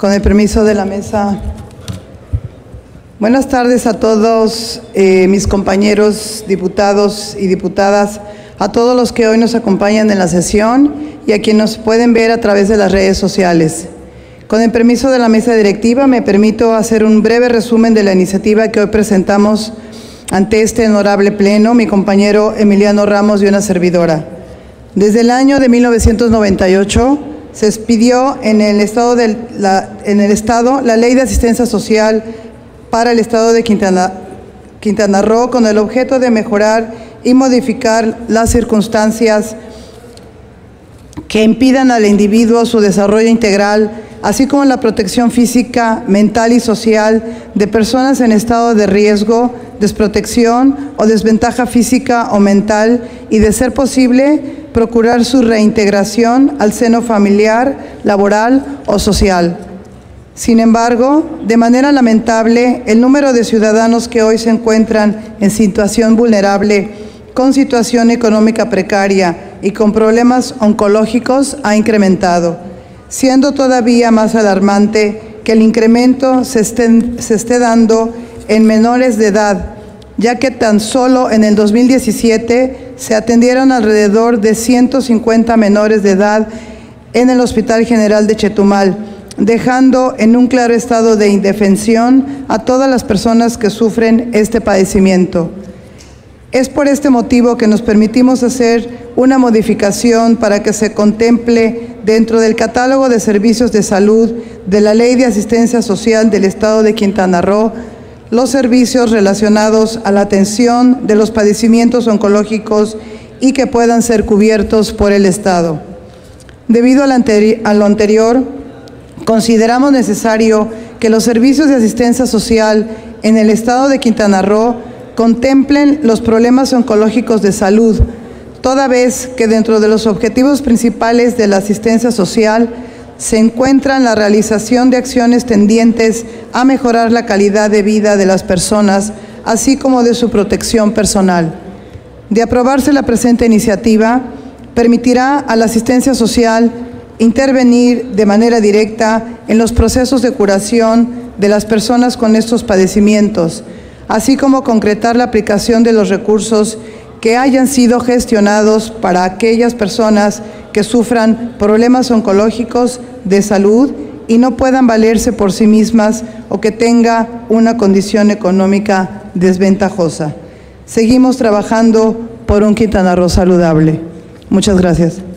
Con el permiso de la mesa. Buenas tardes a todos eh, mis compañeros diputados y diputadas, a todos los que hoy nos acompañan en la sesión y a quienes nos pueden ver a través de las redes sociales. Con el permiso de la mesa directiva, me permito hacer un breve resumen de la iniciativa que hoy presentamos ante este honorable pleno, mi compañero Emiliano Ramos y una servidora. Desde el año de 1998 se expidió en el Estado, la, en el estado la Ley de Asistencia Social para el Estado de Quintana, Quintana Roo con el objeto de mejorar y modificar las circunstancias que impidan al individuo su desarrollo integral, así como la protección física, mental y social de personas en estado de riesgo, desprotección o desventaja física o mental y, de ser posible, procurar su reintegración al seno familiar, laboral o social. Sin embargo, de manera lamentable, el número de ciudadanos que hoy se encuentran en situación vulnerable, con situación económica precaria y con problemas oncológicos ha incrementado, siendo todavía más alarmante que el incremento se esté, dando en menores de edad, ya que tan solo en el 2017 se atendieron alrededor de 150 menores de edad en el Hospital General de Chetumal, dejando en un claro estado de indefensión a todas las personas que sufren este padecimiento. Es por este motivo que nos permitimos hacer una modificación para que se contemple dentro del catálogo de servicios de salud de la Ley de Asistencia Social del Estado de Quintana Roo los servicios relacionados a la atención de los padecimientos oncológicos y que puedan ser cubiertos por el Estado. Debido a lo anterior, consideramos necesario que los servicios de asistencia social en el Estado de Quintana Roo contemplen los problemas oncológicos de salud, toda vez que dentro de los objetivos principales de la asistencia social se encuentran la realización de acciones tendientes a mejorar la calidad de vida de las personas, así como de su protección personal. De aprobarse la presente iniciativa, permitirá a la asistencia social intervenir de manera directa en los procesos de curación de las personas con estos padecimientos, así como concretar la aplicación de los recursos que hayan sido gestionados para aquellas personas que sufran problemas oncológicos de salud y no puedan valerse por sí mismas o que tenga una condición económica desventajosa. Seguimos trabajando por un Quintana Roo saludable. Muchas gracias.